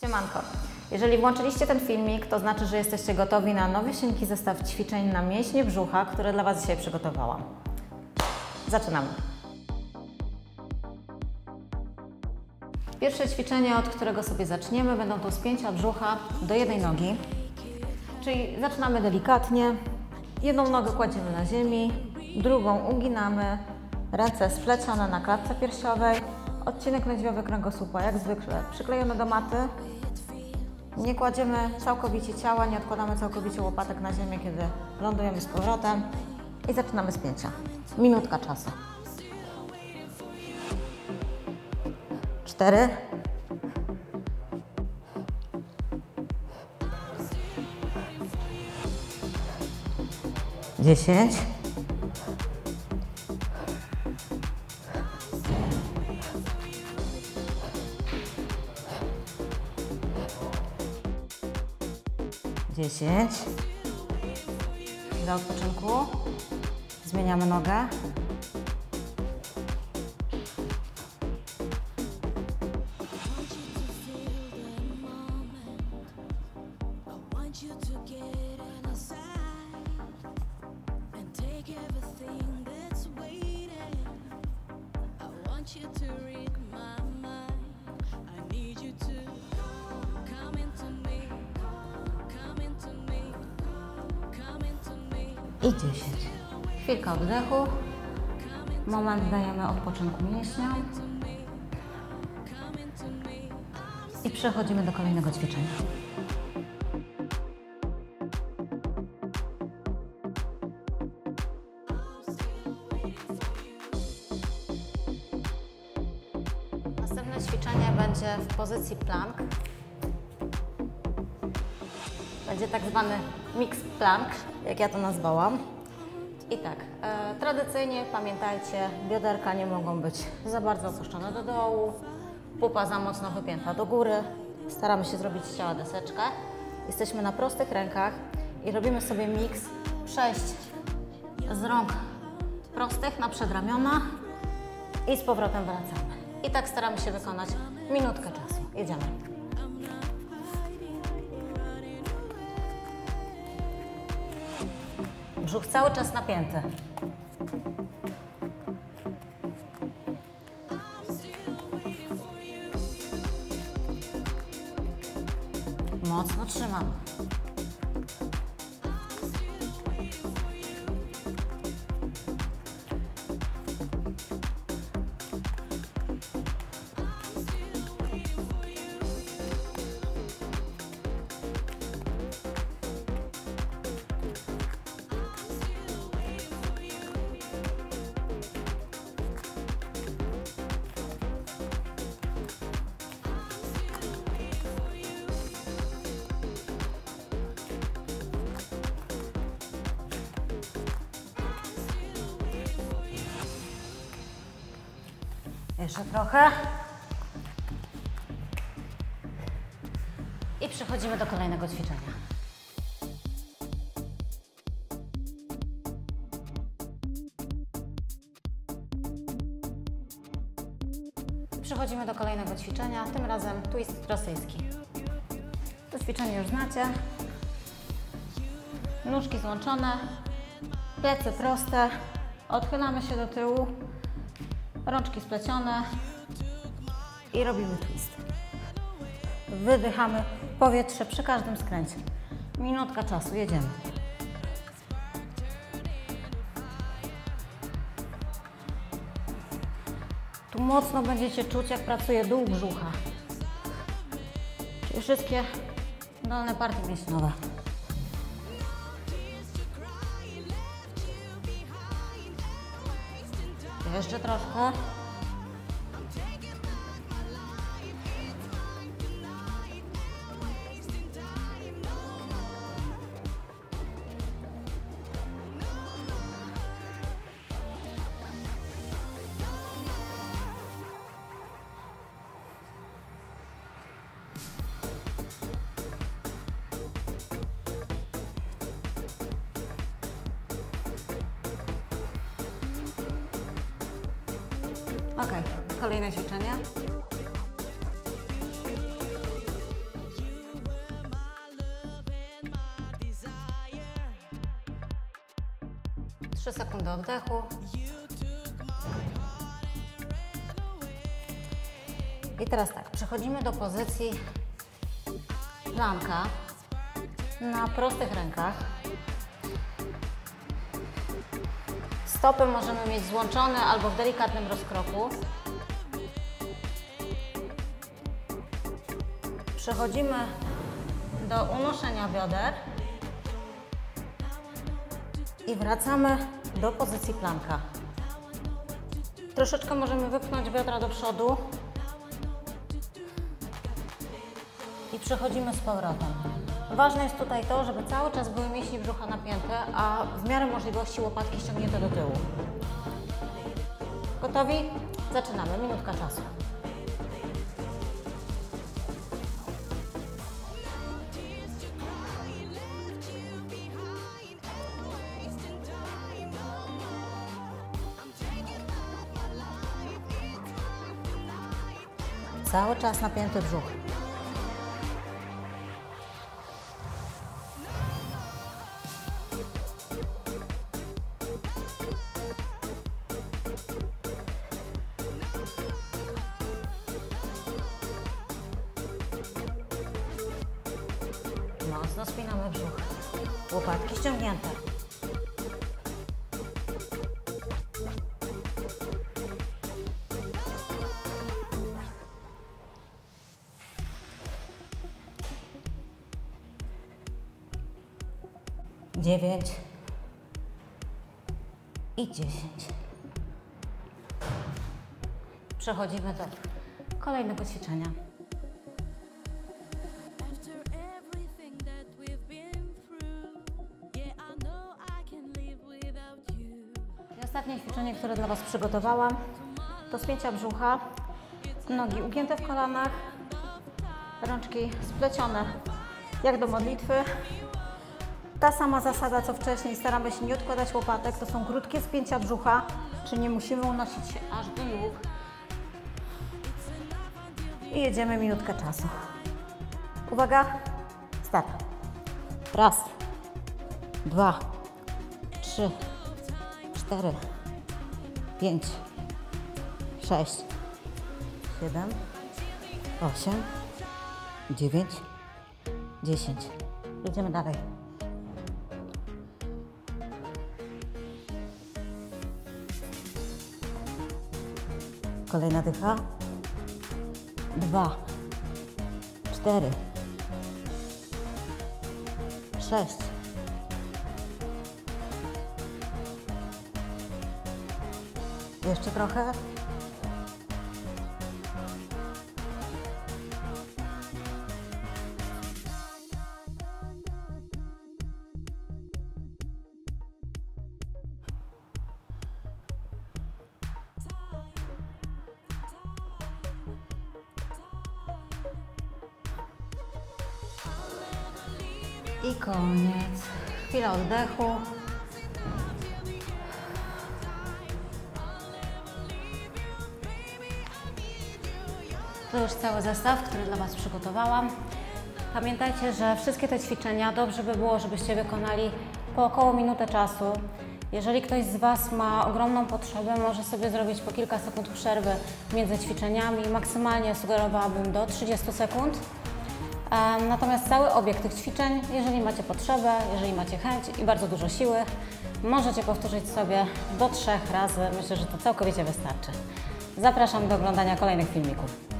Siemanko. Jeżeli włączyliście ten filmik, to znaczy, że jesteście gotowi na nowieścinki zestaw ćwiczeń na mięśnie brzucha, które dla Was dzisiaj przygotowałam. Zaczynamy. Pierwsze ćwiczenie, od którego sobie zaczniemy, będą to spięcia brzucha do jednej nogi. Czyli zaczynamy delikatnie. Jedną nogę kładziemy na ziemi, drugą uginamy, ręce splecione na klatce piersiowej, odcinek lędźwiowy kręgosłupa jak zwykle przyklejony do maty. Nie kładziemy całkowicie ciała, nie odkładamy całkowicie łopatek na ziemię, kiedy lądujemy z powrotem i zaczynamy spięcia. Minutka czasu. Cztery. Dziesięć. Dziesięć. Chwila odpoczynku. Zmieniamy nogę. you to I 10. Chwilka oddechu. Moment dajemy odpoczynku mięśniom. I przechodzimy do kolejnego ćwiczenia. Następne ćwiczenie będzie w pozycji plank. Będzie tak zwany mix plank, jak ja to nazwałam. I tak, e, tradycyjnie pamiętajcie, bioderka nie mogą być za bardzo opuszczone do dołu, pupa za mocno wypięta do góry. Staramy się zrobić z ciała deseczkę. Jesteśmy na prostych rękach i robimy sobie miks przejść z rąk prostych na przedramiona i z powrotem wracamy. I tak staramy się wykonać minutkę czasu. Jedziemy. Brzuch cały czas napięty. Mocno trzymam. Jeszcze trochę. I przechodzimy do kolejnego ćwiczenia. Przechodzimy do kolejnego ćwiczenia, tym razem twist rosyjski. To ćwiczenie już znacie. Nóżki złączone, plecy proste, odchylamy się do tyłu, rączki splecione i robimy twist. Wydychamy powietrze przy każdym skręcie. Minutka czasu, jedziemy. Tu mocno będziecie czuć, jak pracuje dół brzucha. Czyli wszystkie dolne partie mięśniowe. Jeszcze troszkę. Ok, kolejne ćwiczenie. Trzy sekundy oddechu. I teraz tak, przechodzimy do pozycji planka na prostych rękach. Stopy możemy mieć złączone albo w delikatnym rozkroku. Przechodzimy do unoszenia bioder i wracamy do pozycji planka. Troszeczkę możemy wypchnąć biodra do przodu i przechodzimy z powrotem. Ważne jest tutaj to, żeby cały czas były mięśnie brzucha napięte, a w miarę możliwości łopatki ściągnięte do tyłu. Gotowi? Zaczynamy. Minutka czasu. Cały czas napięty brzuch. Mocno spinamy brzuch. Łopatki ściągnięte. Dziewięć i dziesięć. Przechodzimy do kolejnego ćwiczenia. Ostatnie ćwiczenie, które dla Was przygotowałam, to spięcia brzucha, nogi ugięte w kolanach, rączki splecione jak do modlitwy. Ta sama zasada co wcześniej, staramy się nie odkładać łopatek, to są krótkie spięcia brzucha, czyli nie musimy unosić się aż do nóg. I jedziemy minutkę czasu. Uwaga, start. Raz, dwa, trzy, cztery, pięć, sześć, siedem, osiem, dziewięć, dziesięć. Jedziemy dalej. Kolejna dycha. Dwa, cztery, sześć, Jeszcze trochę. I koniec. Chwila oddechu. To już cały zestaw, który dla Was przygotowałam. Pamiętajcie, że wszystkie te ćwiczenia dobrze by było, żebyście wykonali po około minutę czasu. Jeżeli ktoś z Was ma ogromną potrzebę, może sobie zrobić po kilka sekund przerwy między ćwiczeniami. Maksymalnie sugerowałabym do 30 sekund. Natomiast cały obieg tych ćwiczeń, jeżeli macie potrzebę, jeżeli macie chęć i bardzo dużo siły, możecie powtórzyć sobie do trzech razy. Myślę, że to całkowicie wystarczy. Zapraszam do oglądania kolejnych filmików.